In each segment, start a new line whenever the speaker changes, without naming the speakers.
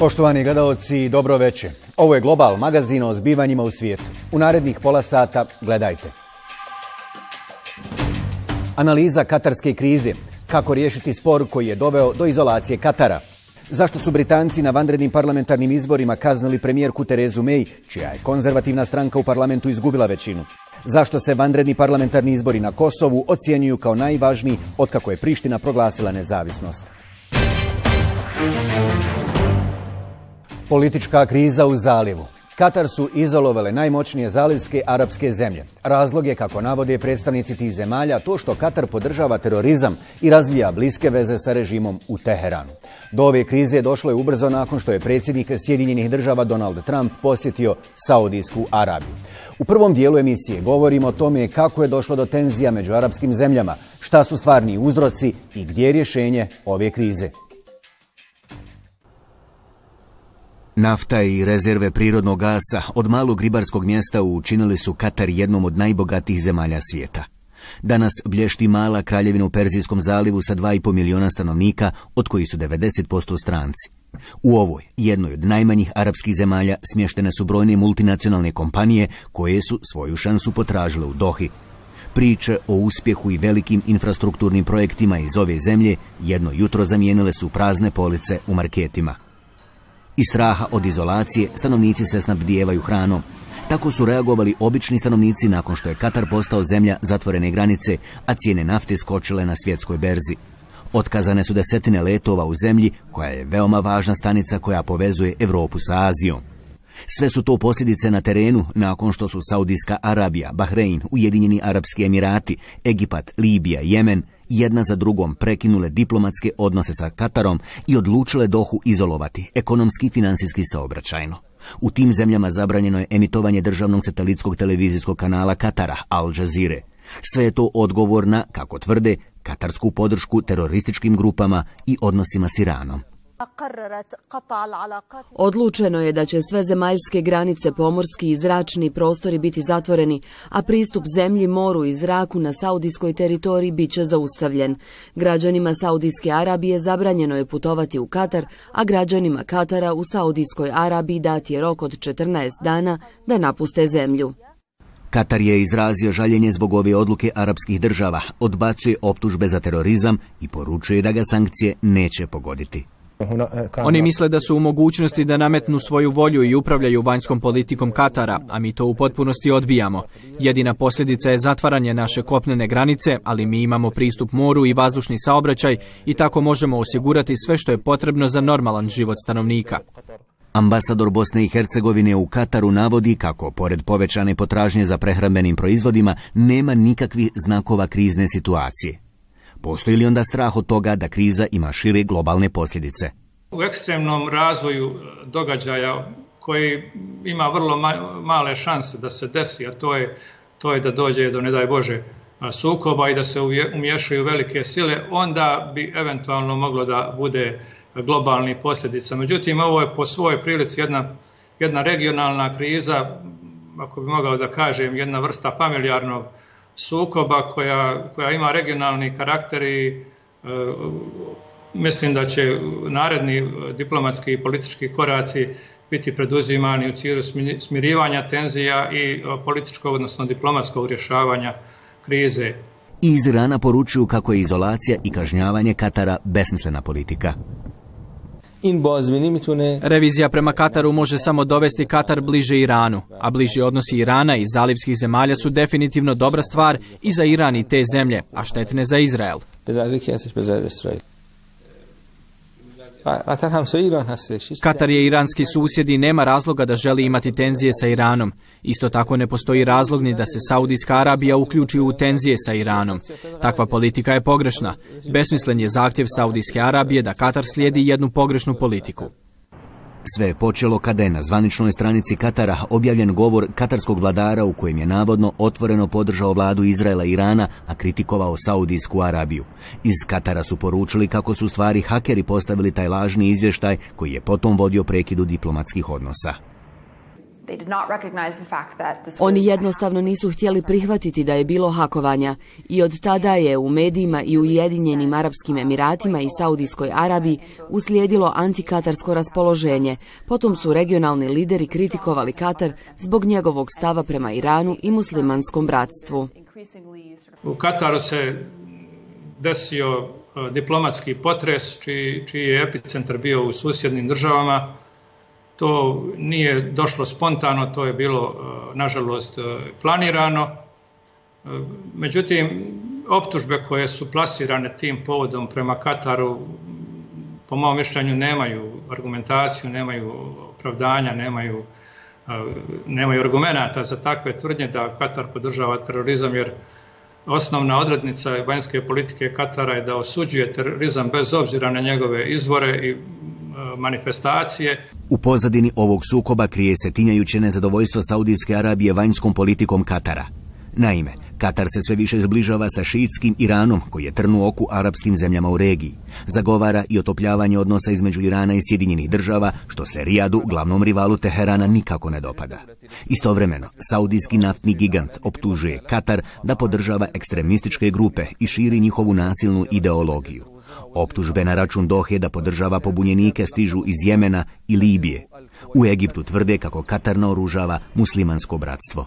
Poštovani gledalci, dobro veče. Ovo je Global magazin o zbivanjima u svijetu. U narednih pola sata gledajte. Analiza katarske krize. Kako riješiti spor koji je doveo do izolacije Katara. Zašto su Britanci na vanrednim parlamentarnim izborima kaznili premijerku Terezu May, čija je konzervativna stranka u parlamentu izgubila većinu? Zašto se vanredni parlamentarni izbori na Kosovu ocjenjuju kao najvažniji otkako je Priština proglasila nezavisnost? Politička kriza u zalivu. Katar su izolovale najmoćnije zalivske arapske zemlje. Razlog je, kako navode predstavnici tih zemalja, to što Katar podržava terorizam i razvija bliske veze sa režimom u Teheranu. Do ove krize došlo je ubrzo nakon što je predsjednik Sjedinjenih država Donald Trump posjetio Saudijsku Arabiju. U prvom dijelu emisije govorimo o tome kako je došlo do tenzija među arapskim zemljama, šta su stvarni uzroci i gdje je rješenje ove krize. Nafta i rezerve prirodnog gasa od malog ribarskog mjesta učinili su Katar jednom od najbogatijih zemalja svijeta. Danas blješti mala kraljevina u Perzijskom zalivu sa 2,5 milijuna stanovnika, od kojih su 90% stranci. U ovoj, jednoj od najmanjih arapskih zemalja, smještene su brojne multinacionalne kompanije koje su svoju šansu potražile u Dohi. Priče o uspjehu i velikim infrastrukturnim projektima iz ove zemlje jedno jutro zamijenile su prazne police u marketima. Iz straha od izolacije stanovnici se snabdijevaju hranom. Tako su reagovali obični stanovnici nakon što je Katar postao zemlja zatvorene granice, a cijene nafte skočile na svjetskoj berzi. Otkazane su desetine letova u zemlji koja je veoma važna stanica koja povezuje Europu sa Azijom. Sve su to posljedice na terenu nakon što su Saudijska Arabija, Bahrein, Ujedinjeni Arapski Emirati, Egipat, Libija, Jemen jedna za drugom prekinule diplomatske odnose sa Katarom i odlučile Dohu izolovati, ekonomski i financijski saobraćajno. U tim zemljama zabranjeno je emitovanje državnog satelitskog televizijskog kanala Katara, Al Jazeera. Sve je to odgovor na, kako tvrde, katarsku podršku terorističkim grupama i odnosima s Iranom.
Odlučeno je da će sve zemaljske granice, pomorski i zračni prostori biti zatvoreni, a pristup zemlji, moru i zraku na saudijskoj teritoriji bit će zaustavljen. Građanima Saudijske Arabije zabranjeno je putovati u Katar, a građanima Katara u Saudijskoj Arabiji dati je rok od 14 dana da napuste zemlju.
Katar je izrazio žaljenje zbog ove odluke arapskih država, odbacuje optužbe za terorizam i poručuje da ga sankcije neće pogoditi.
Oni misle da su u mogućnosti da nametnu svoju volju i upravljaju vanjskom politikom Katara, a mi to u potpunosti odbijamo. Jedina posljedica je zatvaranje naše kopnene granice, ali mi imamo pristup moru i vazdušni saobraćaj i tako možemo osigurati sve što je potrebno za normalan život stanovnika.
Ambasador Bosne i Hercegovine u Kataru navodi kako, pored povećane potražnje za prehrambenim proizvodima, nema nikakvih znakova krizne situacije. Postoji li onda strah od toga da kriza ima šire globalne posljedice?
U ekstremnom razvoju e, događaja koji ima vrlo male šanse da se desi, a to je, to je da dođe do, ne daj Bože, sukoba i da se umješaju velike sile, onda bi eventualno moglo da bude globalnih posljedica. Međutim, ovo je po svojoj prilici jedna, jedna regionalna kriza, ako bi mogao da kažem, jedna vrsta familijarnog sukoba koja, koja ima regionalni karakter i e, mislim da će naredni diplomatski i politički koraci biti preduzimani u cilju smirivanja tenzija i političkog, odnosno diplomatskog rješavanja krize.
Iz Irana poručuju kako je izolacija i kažnjavanje Katara besmislena politika.
Revizija prema Kataru može samo dovesti Katar bliže Iranu, a bliži odnosi Irana i zalivskih zemalja su definitivno dobra stvar i za Iran i te zemlje, a štetne za Izrael. Katar je iranski susjed i nema razloga da želi imati tenzije sa Iranom. Isto tako ne postoji razlog ni da se Saudijska Arabija uključi u tenzije sa Iranom. Takva politika je pogrešna. Besmislen je zahtjev Saudijske Arabije da Katar slijedi jednu pogrešnu politiku.
Sve je počelo kada je na zvaničnoj stranici Katara objavljen govor katarskog vladara u kojem je navodno otvoreno podržao vladu Izraela i Irana, a kritikovao Saudijsku Arabiju. Iz Katara su poručili kako su stvari hakeri postavili taj lažni izvještaj koji je potom vodio prekidu diplomatskih odnosa.
Oni jednostavno nisu htjeli prihvatiti da je bilo hakovanja i od tada je u medijima i u Ujedinjenim Arapskim Emiratima i Saudijskoj Arabiji uslijedilo antikatarsko raspoloženje. Potom su regionalni lideri kritikovali Katar zbog njegovog stava prema Iranu i muslimanskom bratstvu.
U Kataru se desio e, diplomatski potres čiji, čiji je epicentar bio u susjednim državama to nije došlo spontano, to je bilo, e, nažalost, e, planirano. E, međutim, optužbe koje su plasirane tim povodom prema Kataru, po mom mišljenju, nemaju argumentaciju, nemaju opravdanja, nemaju, nemaju argumenta za takve tvrdnje da Katar podržava terorizam, jer osnovna odrednica vanjske politike Katara je da osuđuje terorizam bez obzira na njegove izvore i manifestacije.
U pozadini ovog sukoba krije se tinjajuće nezadovoljstvo Saudijske Arabije vanjskom politikom Katara. Naime, Katar se sve više zbližava sa šiitskim Iranom, koji je trnu oku arapskim zemljama u regiji. Zagovara i otopljavanje odnosa između Irana i Sjedinjenih država, što se Rijadu, glavnom rivalu Teherana, nikako ne dopada. Istovremeno, saudijski naftni gigant optužuje Katar da podržava ekstremističke grupe i širi njihovu nasilnu ideologiju. Optužbe na račun Dohe da podržava pobunjenike stižu iz Jemena i Libije. U Egiptu tvrde kako Katar naoružava muslimansko bratstvo.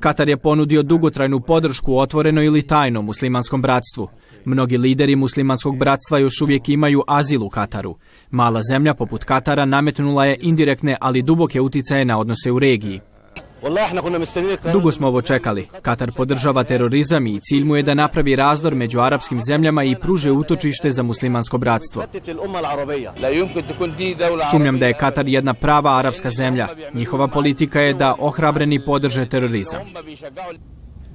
Katar je ponudio dugotrajnu podršku otvoreno ili tajno muslimanskom bratstvu. Mnogi lideri muslimanskog bratstva još uvijek imaju azil u Kataru. Mala zemlja poput Katara nametnula je indirektne, ali duboke uticaje na odnose u regiji. Dugo smo ovo čekali. Katar podržava terorizam i cilj mu je da napravi razdor među arapskim zemljama i pruže utočište za muslimansko bratstvo. Sumnjam da je Katar jedna prava arapska zemlja. Njihova politika je da ohrabreni podrže terorizam.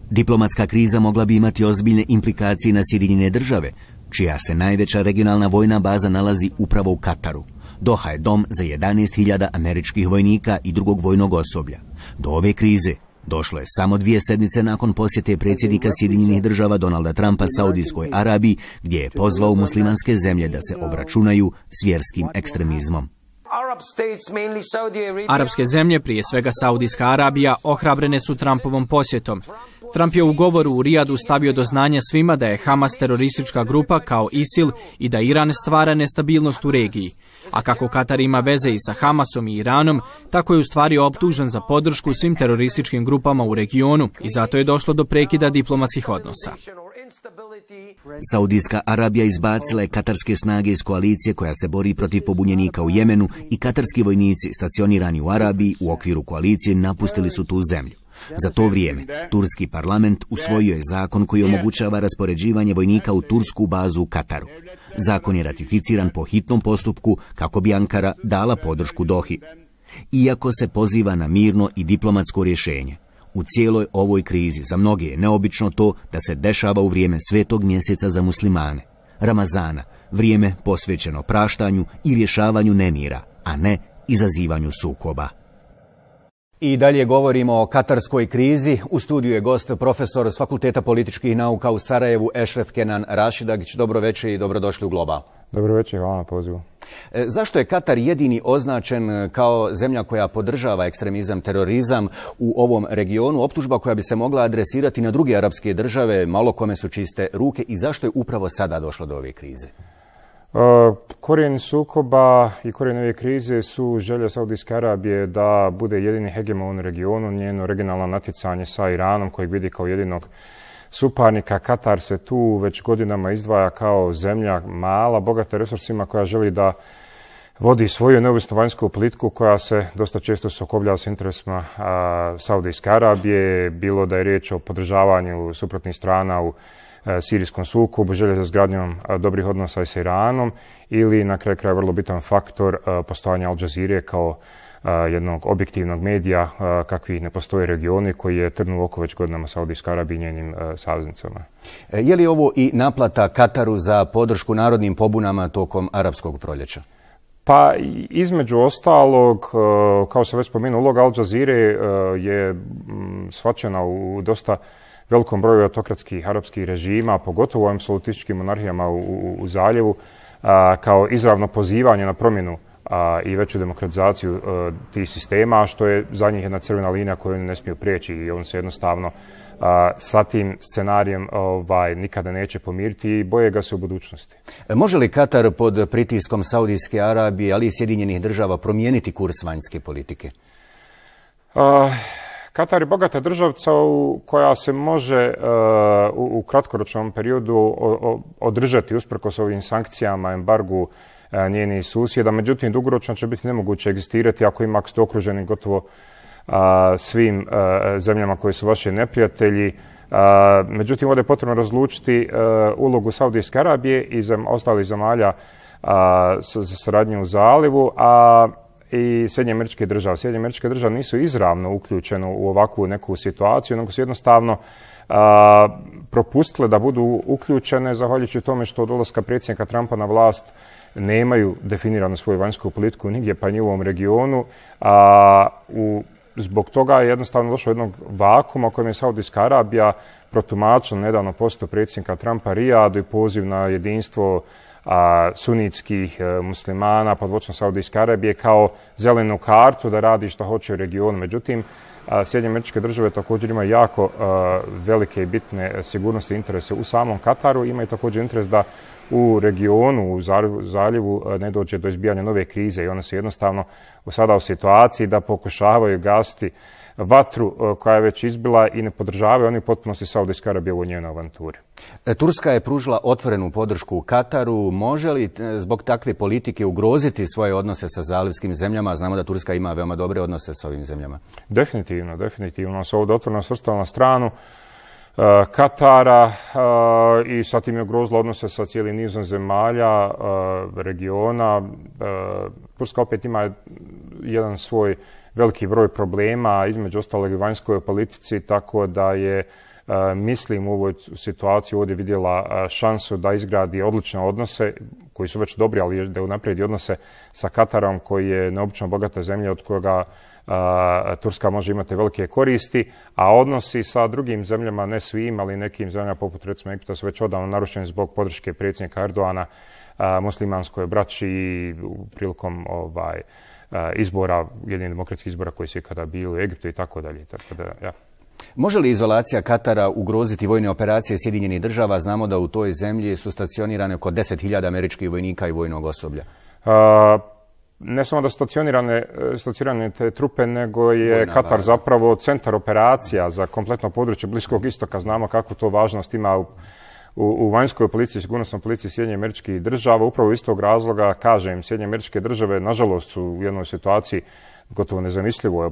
Diplomatska kriza mogla bi imati ozbiljne implikacije na Sjedinjene države, čija se najveća regionalna vojna baza nalazi upravo u Kataru. Doha je dom za 11.000 američkih vojnika i drugog vojnog osoblja. Do ove krize došlo je samo dvije sedmice nakon posjete predsjednika Sjedinjenih država Donalda Trumpa Saudijskoj Arabiji, gdje je pozvao muslimanske zemlje da se obračunaju s vjerskim ekstremizmom.
Arapske zemlje, prije svega Saudijska Arabija, ohrabrene su Trumpovom posjetom. Trump je u govoru u Rijadu stavio do znanja svima da je Hamas teroristička grupa kao ISIL i da Iran stvara nestabilnost u regiji. A kako Katar ima veze i sa Hamasom i Iranom, tako je u stvari optužen za podršku svim terorističkim grupama u regionu i zato je došlo do prekida diplomatskih odnosa.
Saudijska Arabija izbacila je katarske snage iz koalicije koja se bori protiv pobunjenika u Jemenu i katarski vojnici stacionirani u Arabiji u okviru koalicije napustili su tu zemlju. Za to vrijeme, turski parlament usvojio je zakon koji omogućava raspoređivanje vojnika u tursku bazu u Kataru. Zakon je ratificiran po hitnom postupku kako bi Ankara dala podršku Dohi. Iako se poziva na mirno i diplomatsko rješenje, u cijeloj ovoj krizi za mnoge je neobično to da se dešava u vrijeme svetog mjeseca za muslimane, Ramazana, vrijeme posvećeno praštanju i rješavanju nemira, a ne izazivanju sukoba. I dalje govorimo o katarskoj krizi. U studiju je gost profesor s Fakulteta političkih nauka u Sarajevu, Ešref Kenan Rašidagić. Dobro večer i dobrodošli u Global.
Dobro večer, hvala na pozivu.
E, zašto je Katar jedini označen kao zemlja koja podržava ekstremizam, terorizam u ovom regionu? Optužba koja bi se mogla adresirati na druge arapske države, malo kome su čiste ruke i zašto je upravo sada došlo do ove krize?
E, korijen sukoba i korijen ove krize su želje Saudijske Arabije da bude jedini hegemon u regionu, njeno regionalno natjecanje sa Iranom kojeg vidi kao jedinog suparnika. Katar se tu već godinama izdvaja kao zemlja mala, bogata resursima koja želi da vodi svoju neovisnu vanjsku politiku koja se dosta često sukoblja s interesima Saudijske Arabije, bilo da je riječ o podržavanju suprotnih strana u E, sirijskom sukobu, želje za zgradnjom e, dobrih odnosa s Iranom ili na kraju kraja vrlo bitan faktor e, postojanja Al Jazeera kao jednog objektivnog medija kakvi ne postoje regioni koji je trnu oko već godinama Saudijska Arabija i njenim saveznicama.
Je li ovo i naplata Kataru za podršku narodnim pobunama tokom arapskog proljeća?
Pa između ostalog, kao sam već spomenuo, uloga Al Jazeera je shvaćena u dosta velikom broju autokratskih arapskih režima, pogotovo u absolutističkim monarhijama u, u, zaljevu, kao izravno pozivanje na promjenu i veću demokratizaciju tih sistema, što je za njih jedna crvena linija koju oni ne smiju prijeći i on se jednostavno sa tim scenarijem ovaj, nikada neće pomiriti i boje ga se u budućnosti.
E, može li Katar pod pritiskom Saudijske Arabije, ali i Sjedinjenih država promijeniti kurs vanjske politike?
Katar je bogata državca koja se može e, u, kratkoročnom periodu održati usprkos ovim sankcijama, embargu uh, njenih susjeda. Međutim, dugoročno će biti nemoguće egzistirati ako ima ste okruženi gotovo svim zemljama koji su vaši neprijatelji. Međutim, ovdje je potrebno razlučiti ulogu Saudijske Arabije i ostalih zemalja za saradnju u zalivu, a i Sjedinje američke države. Sjedinje američke države nisu izravno uključene u ovakvu neku situaciju, nego su jednostavno propustile da budu uključene zahvaljujući tome što od dolaska predsjednika Trumpa na vlast nemaju definiranu svoju vanjsku politiku nigdje pa ni u ovom regionu, a u zbog toga je jednostavno došlo jednog vakuma kojem je Saudijska Arabija protumačila nedavno posto predsjednika Trumpa Rijadu i poziv na jedinstvo a, sunitskih e, muslimana pod voćom Saudijske Arabije kao zelenu kartu da radi što hoće u regionu. Međutim, Sjedinje američke države također imaju jako velike i bitne sigurnosti interese u samom Kataru. Imaju također interes da u regionu, u zaljevu ne dođe do izbijanja nove krize i one su jednostavno sada u situaciji da pokušavaju gasiti vatru e, koja je već izbila i ne podržavaju oni potpunosti Saudijske Arabije u njenoj avanturi.
E, Turska je pružila otvorenu podršku u Kataru. Može li e, zbog takve politike ugroziti svoje odnose sa zalivskim zemljama? Znamo da Turska ima veoma dobre odnose sa ovim zemljama.
Definitivno, definitivno. Se ovdje otvoreno svrstala na stranu Katara i sa tim je ugrozila odnose sa cijelim nizom zemalja, regiona. Turska opet ima jedan svoj veliki broj problema, između ostalog i vanjskoj politici, tako da je mislim u ovoj situaciji ovdje vidjela šansu da izgradi odlične odnose koji su već dobri, ali da unaprijedi odnose sa Katarom koji je neobično bogata zemlja od kojega Turska može imati velike koristi, a odnosi sa drugim zemljama, ne svim, ali nekim zemljama poput recimo Egipta su već odavno narušeni zbog podrške predsjednika Erdoana muslimanskoj braći prilikom ovaj, izbora, jedini demokratskih izbora koji su ikada bili u Egiptu i tako dalje. Tako da, ja.
Može li izolacija Katara ugroziti vojne operacije Sjedinjenih država? Znamo da u toj zemlji su stacionirane oko 10.000 američkih vojnika i vojnog osoblja.
Ne samo da stacionirane, stacionirane te trupe, nego je Katar zapravo centar operacija za kompletno područje Bliskog istoka. Znamo kako to važnost ima u u, u vanjskoj policiji, sigurnosnoj policiji Sjedinje američkih država. Upravo iz tog razloga, kažem, Sjedinje američke države, nažalost, su u jednoj situaciji gotovo nezamislivo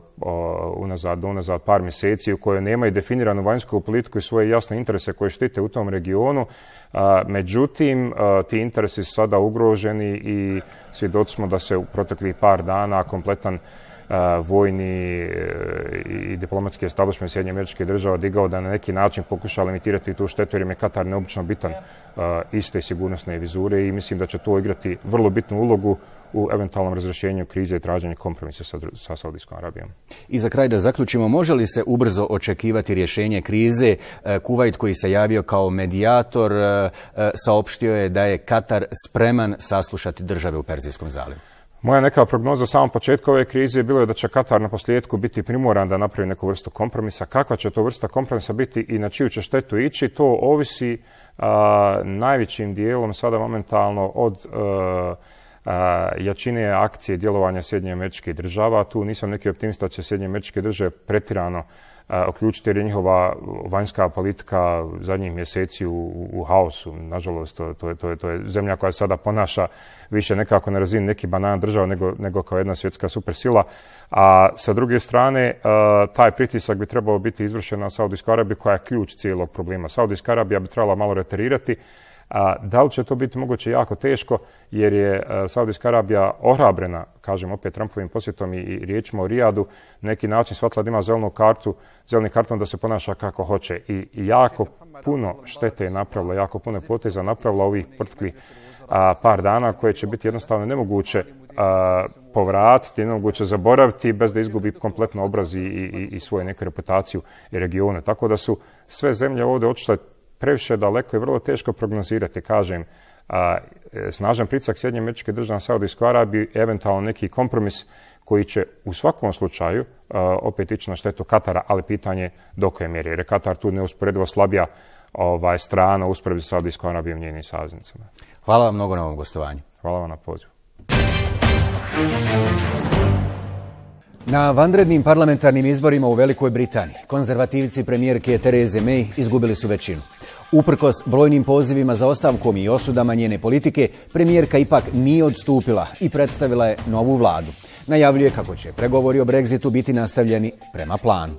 unazad, unazad par mjeseci u kojoj nemaju definiranu vanjsku politiku i svoje jasne interese koje štite u tom regionu. Međutim, ti interesi su sada ugroženi i svjedoci smo da se u proteklih par dana kompletan vojni e, i diplomatski establishment Sjedinje američke država digao da na neki način pokuša limitirati tu štetu jer im je Katar neobično bitan iste sigurnosne vizure i mislim da će to igrati vrlo bitnu ulogu u eventualnom razrješenju krize i traženju kompromisa sa, sa Saudijskom Arabijom.
I za kraj da zaključimo, može li se ubrzo očekivati rješenje krize? E, Kuvajt koji se javio kao medijator e, saopštio je da je Katar spreman saslušati države u Perzijskom zalivu.
Moja neka prognoza u samom početku ove krize bilo je da će Katar na posljedku biti primoran da napravi neku vrstu kompromisa. Kakva će to vrsta kompromisa biti i na čiju će štetu ići, to ovisi najvećim dijelom sada momentalno od jačine akcije djelovanja Sjedinje američke država. Tu nisam neki optimista da će Sjedinje američke države pretirano uključiti jer je njihova vanjska politika zadnjih mjeseci u, haosu. Nažalost, to, je, to, je, to je zemlja koja sada ponaša više nekako na razini neki banana država nego, nego kao jedna svjetska supersila. A sa druge strane, taj pritisak bi trebao biti izvršen na Saudijsku Arabiju koja je ključ cijelog problema. Saudijska Arabija bi trebala malo reterirati, a da li će to biti moguće? Jako teško jer je e, Saudijska Arabija ohrabrena, kažem opet Trumpovim posjetom i riječima o Rijadu, neki način shvatila da ima zelenu kartu, zeleni karton da se ponaša kako hoće. I jako puno štete je napravila, jako puno poteza napravila ovih proteklih par dana koje će biti jednostavno nemoguće povratiti, nemoguće zaboraviti bez da izgubi kompletno obraz i, svoju neku reputaciju i regione. Tako da su sve zemlje ovdje otišle previše daleko i vrlo teško prognozirati, kažem. e, snažan pricak Sjedinje američke države na Saudijsku Arabiju, eventualno neki kompromis koji će u svakom slučaju opet ići na štetu Katara, ali pitanje do koje mjere. Jer je Katar tu neusporedivo slabija ovaj, strana usporedbi sa Saudijskom Arabijom njenim saveznicama.
Hvala vam mnogo na ovom gostovanju.
Hvala vam na pozivu.
Na vanrednim parlamentarnim izborima u Velikoj Britaniji konzervativci premijerke Tereze May izgubili su većinu. Uprkos brojnim pozivima za ostavkom i osudama njene politike, premijerka ipak nije odstupila i predstavila je novu vladu. Najavljuje kako će pregovori o Brexitu biti nastavljeni prema planu.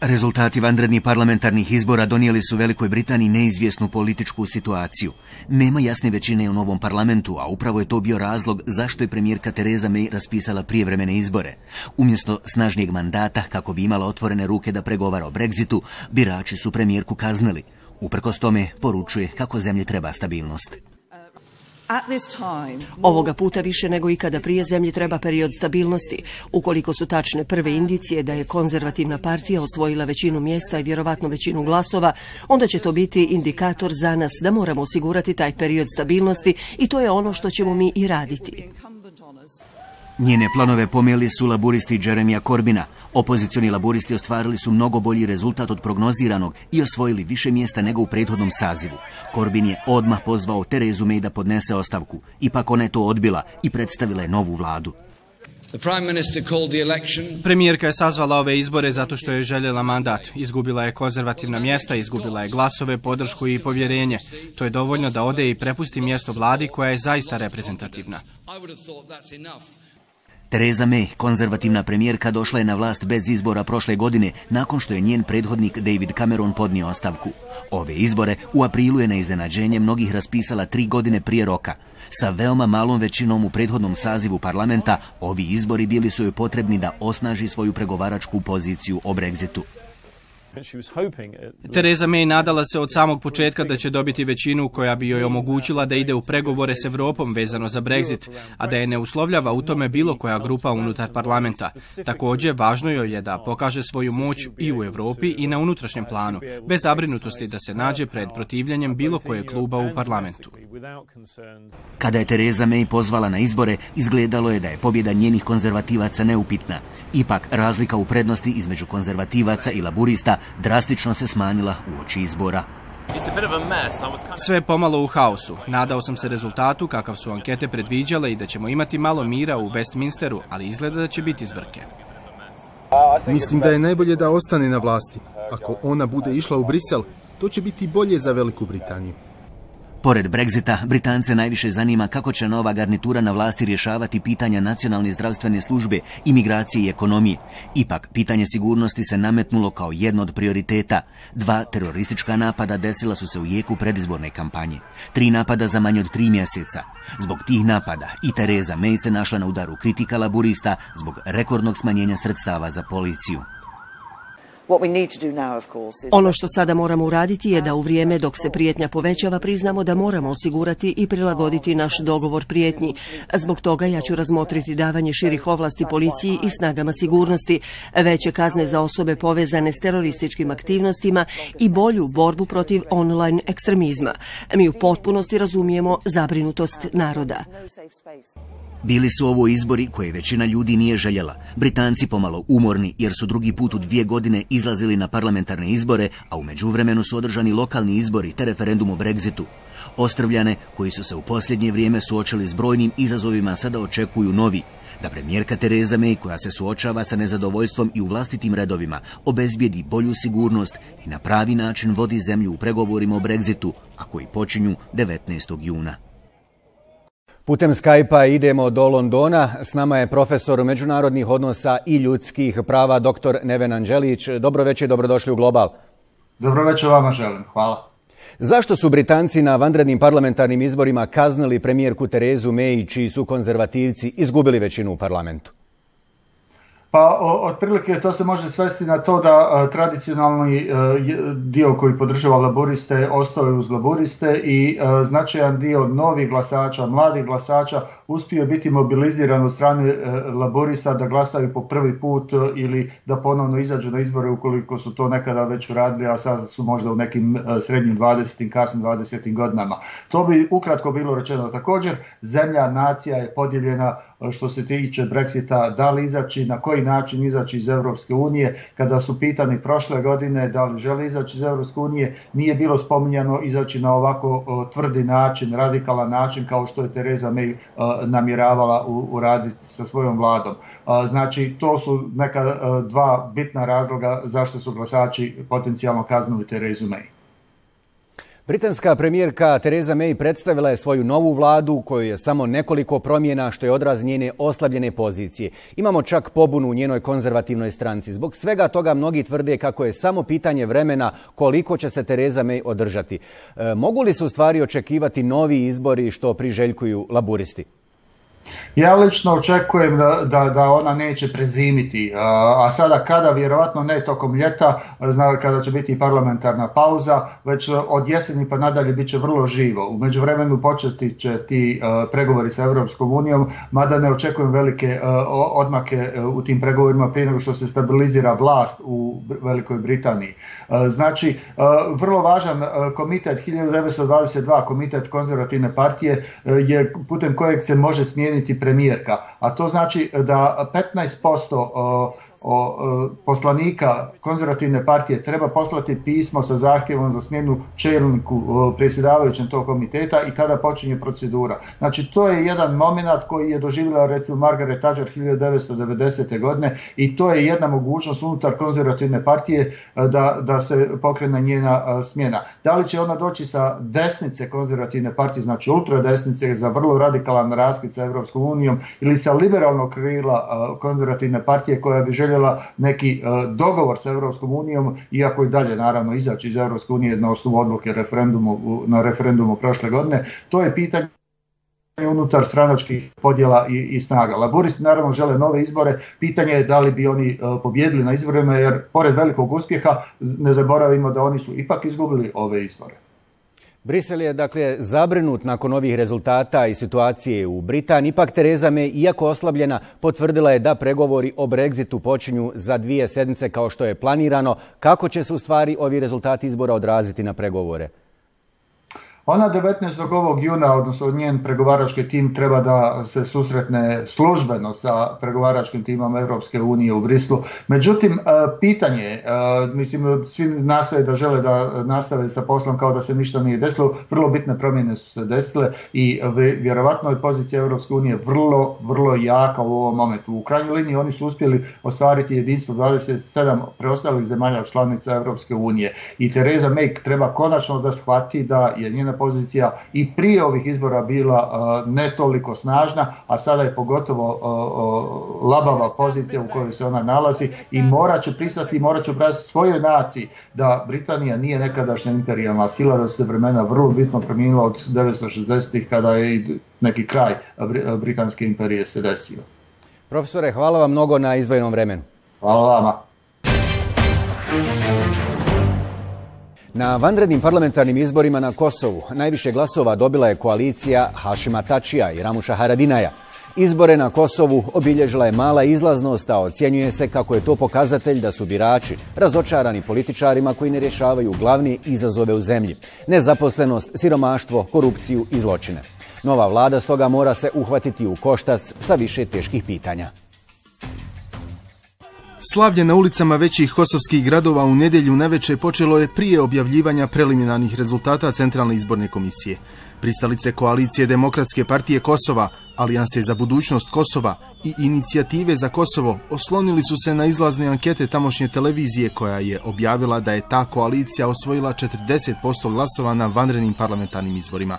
Rezultati vanrednih parlamentarnih izbora donijeli su Velikoj Britaniji neizvjesnu političku situaciju. Nema jasne većine u novom parlamentu, a upravo je to bio razlog zašto je premijerka Tereza May raspisala prijevremene izbore. Umjesto snažnijeg mandata, kako bi imala otvorene ruke da pregovara o Brexitu, birači su premijerku kaznili. Uprkos tome poručuje kako zemlje treba stabilnost.
Ovoga puta više nego ikada prije zemlji treba period stabilnosti. Ukoliko su tačne prve indicije da je konzervativna partija osvojila većinu mjesta i vjerovatno većinu glasova, onda će to biti indikator za nas da moramo osigurati taj period stabilnosti i to je ono što ćemo mi i raditi.
Njene planove pomeli su laburisti Jeremija Korbina. Opozicioni laburisti ostvarili su mnogo bolji rezultat od prognoziranog i osvojili više mjesta nego u prethodnom sazivu. Korbin je odmah pozvao Terezu May da podnese ostavku. Ipak ona je to odbila i predstavila je novu vladu.
Premijerka je sazvala ove izbore zato što je željela mandat. Izgubila je konzervativna mjesta, izgubila je glasove, podršku i povjerenje. To je dovoljno da ode i prepusti mjesto vladi koja je zaista reprezentativna.
Tereza May, konzervativna premijerka, došla je na vlast bez izbora prošle godine nakon što je njen prethodnik David Cameron podnio ostavku. Ove izbore u aprilu je na iznenađenje mnogih raspisala tri godine prije roka. Sa veoma malom većinom u prethodnom sazivu parlamenta, ovi izbori bili su joj potrebni da osnaži svoju pregovaračku poziciju o Brexitu.
Tereza May nadala se od samog početka da će dobiti većinu koja bi joj omogućila da ide u pregovore s Europom vezano za Brexit, a da je ne uslovljava u tome bilo koja grupa unutar parlamenta. Također, važno joj je da pokaže svoju moć i u Europi i na unutrašnjem planu, bez zabrinutosti da se nađe pred protivljanjem bilo koje kluba u parlamentu.
Kada je Tereza May pozvala na izbore, izgledalo je da je pobjeda njenih konzervativaca neupitna. Ipak, razlika u prednosti između konzervativaca i laburista drastično se smanjila u oči izbora.
Sve je pomalo u haosu. Nadao sam se rezultatu kakav su ankete predviđale i da ćemo imati malo mira u Westminsteru, ali izgleda da će biti zbrke.
Mislim da je najbolje da ostane na vlasti. Ako ona bude išla u Brisel, to će biti bolje za Veliku Britaniju.
Pored Brexita, Britance najviše zanima kako će nova garnitura na vlasti rješavati pitanja nacionalne zdravstvene službe, imigracije i ekonomije. Ipak, pitanje sigurnosti se nametnulo kao jedno od prioriteta. Dva teroristička napada desila su se u jeku predizborne kampanje. Tri napada za manje od tri mjeseca. Zbog tih napada i Tereza May se našla na udaru kritika laburista zbog rekordnog smanjenja sredstava za policiju.
Ono što sada moramo uraditi je da u vrijeme dok se prijetnja povećava priznamo da moramo osigurati i prilagoditi naš dogovor prijetnji. Zbog toga ja ću razmotriti davanje širih ovlasti policiji i snagama sigurnosti, veće kazne za osobe povezane s terorističkim aktivnostima i bolju borbu protiv online ekstremizma. Mi u potpunosti razumijemo zabrinutost naroda.
Bili su ovo izbori koje većina ljudi nije željela. Britanci pomalo umorni jer su drugi put u dvije godine izlazili na parlamentarne izbore, a u međuvremenu su održani lokalni izbori te referendum o Brexitu. Ostrvljane, koji su se u posljednje vrijeme suočili s brojnim izazovima, sada očekuju novi, da premijerka Tereza May, koja se suočava sa nezadovoljstvom i u vlastitim redovima, obezbijedi bolju sigurnost i na pravi način vodi zemlju u pregovorima o Brexitu, a koji počinju 19. juna. Putem Skype-a idemo do Londona. S nama je profesor međunarodnih odnosa i ljudskih prava, dr. Neven Anđelić. Dobro večer i dobrodošli u Global.
Dobro večer vama želim. Hvala.
Zašto su Britanci na vanrednim parlamentarnim izborima kaznili premijerku Terezu May, čiji su konzervativci izgubili većinu u parlamentu?
Pa otprilike to se može svesti na to da tradicionalni dio koji podržava laboriste ostao uz laboriste i značajan dio novih glasača, mladih glasača uspio biti mobiliziran od strane laborista da glasaju po prvi put ili da ponovno izađu na izbore ukoliko su to nekada već uradili, a sad su možda u nekim srednjim 20. kasnim 20. godinama. To bi ukratko bilo rečeno. Također, zemlja, nacija je podijeljena što se tiče Brexita, da li izaći, na koji način izaći iz Europske unije. Kada su pitani prošle godine da li žele izaći iz Europske unije, nije bilo spominjano izaći na ovako tvrdi način, radikalan način kao što je Tereza May namjeravala uraditi sa svojom vladom. Znači, to su neka dva bitna razloga zašto su glasači potencijalno kaznili Terezu May.
Britanska premijerka Tereza May predstavila je svoju novu vladu u kojoj je samo nekoliko promjena što je odraz njene oslabljene pozicije. Imamo čak pobunu u njenoj konzervativnoj stranci. Zbog svega toga mnogi tvrde kako je samo pitanje vremena koliko će se Tereza May održati. E, mogu li se u stvari očekivati novi izbori što priželjkuju laburisti?
Ja lično očekujem da, da, da ona neće prezimiti, a sada kada, vjerovatno ne tokom ljeta, zna kada će biti parlamentarna pauza, već od jeseni pa nadalje bit će vrlo živo. U međuvremenu početi će ti pregovori sa Europskom unijom, mada ne očekujem velike odmake u tim pregovorima prije nego što se stabilizira vlast u Velikoj Britaniji. Znači, vrlo važan komitet 1922, komitet konzervativne partije, je putem kojeg se može smijeniti premijerka, a to znači da 15% o, poslanika konzervativne partije treba poslati pismo sa zahtjevom za smjenu čelniku predsjedavajućem tog komiteta i tada počinje procedura. Znači to je jedan moment koji je doživjela recimo Margaret Thatcher 1990. godine i to je jedna mogućnost unutar konzervativne partije e, da, da se pokrene njena e, smjena. Da li će ona doći sa desnice konzervativne partije, znači ultradesnice za vrlo radikalan raskid sa Europskom unijom ili sa liberalnog krila e, konzervativne partije koja bi željela željela neki e, dogovor sa Europskom unijom, iako i dalje naravno izaći iz Europske unije na osnovu odluke referendumu, na referendumu prošle godine, to je pitanje unutar stranačkih podjela i, i snaga. Laburisti naravno žele nove izbore, pitanje je da li bi oni uh, pobjedili na izborima jer pored velikog uspjeha ne zaboravimo da oni su ipak izgubili ove izbore.
Brisel je dakle zabrinut nakon ovih rezultata i situacije u Britaniji. Ipak Tereza May, iako oslabljena, potvrdila je da pregovori o Brexitu počinju za dvije sedmice kao što je planirano. Kako će se u stvari ovi rezultati izbora odraziti na pregovore?
Ona 19. ovog juna, odnosno njen pregovarački tim treba da se susretne službeno sa pregovaračkim timom Europske unije u Brislu. Međutim, e, pitanje, e, mislim, svi nastoje da žele da nastave sa poslom kao da se ništa nije desilo, vrlo bitne promjene su se desile i vjerovatno je pozicija Europske unije vrlo, vrlo jaka u ovom momentu. U krajnjoj liniji oni su uspjeli ostvariti jedinstvo 27 preostalih zemalja članica Europske unije i Tereza May treba konačno da shvati da je njena pozicija i prije ovih izbora bila ne toliko snažna, a sada je pogotovo labava pozicija u kojoj se ona nalazi i morat će pristati i morat će obrati svojoj naciji da Britanija nije nekadašnja imperijalna sila, da su se vremena vrlo bitno promijenila od 1960-ih kada je neki kraj Britanske imperije se desio.
Profesore, hvala vam mnogo na izvojenom vremenu.
Hvala vama.
Na vanrednim parlamentarnim izborima na Kosovu najviše glasova dobila je koalicija Hašima Tačija i Ramuša Haradinaja. Izbore na Kosovu obilježila je mala izlaznost, a ocjenjuje se kako je to pokazatelj da su birači razočarani političarima koji ne rješavaju glavni izazove u zemlji. Nezaposlenost, siromaštvo, korupciju i zločine. Nova vlada stoga mora se uhvatiti u koštac sa više teških pitanja.
Slavlje na ulicama većih kosovskih gradova u nedjelju neveče počelo je prije objavljivanja preliminarnih rezultata Centralne izborne komisije. Pristalice koalicije Demokratske partije Kosova, Alijanse za budućnost Kosova i inicijative za Kosovo oslonili su se na izlazne ankete tamošnje televizije koja je objavila da je ta koalicija osvojila 40% glasova na vanrednim parlamentarnim izborima.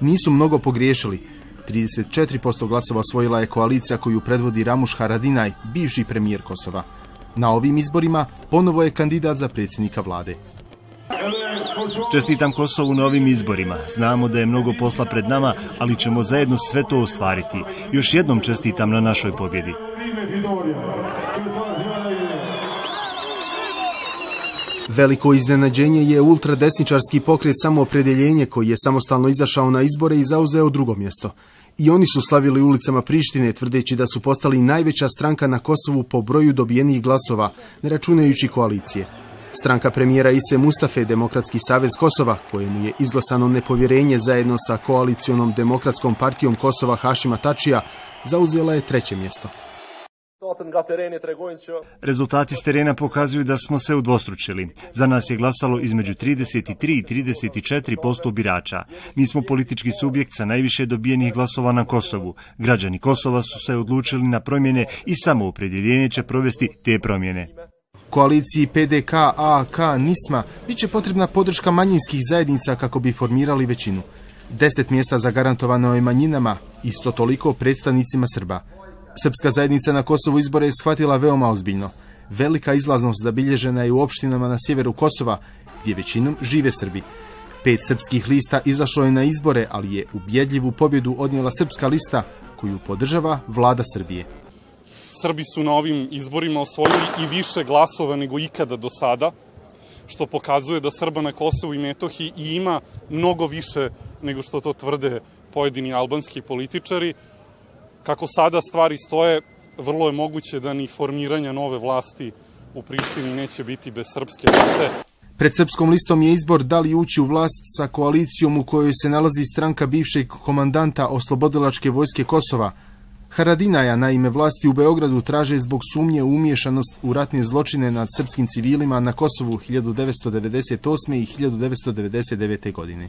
Nisu mnogo pogriješili, 34% glasova osvojila je koalicija koju predvodi Ramuš Haradinaj, bivši premijer Kosova. Na ovim izborima ponovo je kandidat za predsjednika vlade.
Čestitam Kosovu na ovim izborima. Znamo da je mnogo posla pred nama, ali ćemo zajedno sve to ostvariti. Još jednom čestitam na našoj pobjedi.
Veliko iznenađenje je ultradesničarski pokret samoopredeljenje koji je samostalno izašao na izbore i zauzeo drugo mjesto. I oni su slavili ulicama Prištine tvrdeći da su postali najveća stranka na Kosovu po broju dobijenih glasova, ne računajući koalicije. Stranka premijera Ise Mustafe, Demokratski savez Kosova, kojemu je izglasano nepovjerenje zajedno sa koalicionom Demokratskom partijom Kosova Hašima Tačija, zauzela je treće mjesto.
Rezultati s terena pokazuju da smo se udvostručili. Za nas je glasalo između 33 i 34 posto birača. Mi smo politički subjekt sa najviše dobijenih glasova na Kosovu. Građani Kosova su se odlučili na promjene i samoopredjeljenje će provesti te promjene.
Koaliciji PDK, AAK, NISMA bit će potrebna podrška manjinskih zajednica kako bi formirali većinu. Deset mjesta zagarantovano je manjinama, isto toliko predstavnicima Srba. Srpska zajednica na Kosovu izbore je shvatila veoma ozbiljno. Velika izlaznost zabilježena je u opštinama na sjeveru Kosova, gdje većinom žive Srbi. Pet srpskih lista izašlo je na izbore, ali je ubjedljivu pobjedu odnijela srpska lista, koju podržava vlada Srbije.
Srbi su na ovim izborima osvojili i više glasova nego ikada do sada, što pokazuje da Srba na Kosovu i Metohiji ima mnogo više nego što to tvrde pojedini albanski političari. Kako sada stvari stoje, vrlo je moguće da ni formiranja nove vlasti u Prištini neće biti bez srpske liste.
Pred srpskom listom je izbor da li ući u vlast sa koalicijom u kojoj se nalazi stranka bivšeg komandanta oslobodilačke vojske Kosova. Haradinaja na ime vlasti u Beogradu traže zbog sumnje umješanost u ratne zločine nad srpskim civilima na Kosovu 1998. i 1999. godine.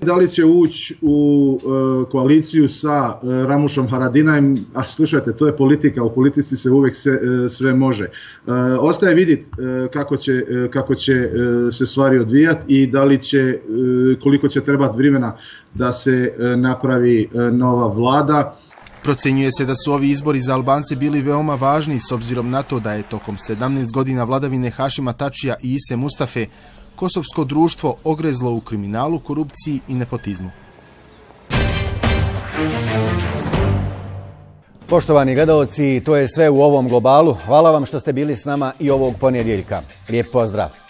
Da li će ući u e, koaliciju sa e, Ramušom Haradinajem, a slušajte, to je politika, u politici se uvijek se, e, sve može. Ostaje vidjeti kako će, kako će se stvari odvijati i da li će, koliko će trebati vremena da se napravi nova vlada.
Procjenjuje se da su ovi izbori za Albance bili veoma važni s obzirom na to da je tokom 17 godina vladavine Hašima Tačija i Ise Mustafe kosovsko društvo ogrezlo u kriminalu, korupciji i nepotizmu.
Poštovani gledalci, to je sve u ovom globalu. Hvala vam što ste bili s nama i ovog ponedjeljka. Lijep pozdrav!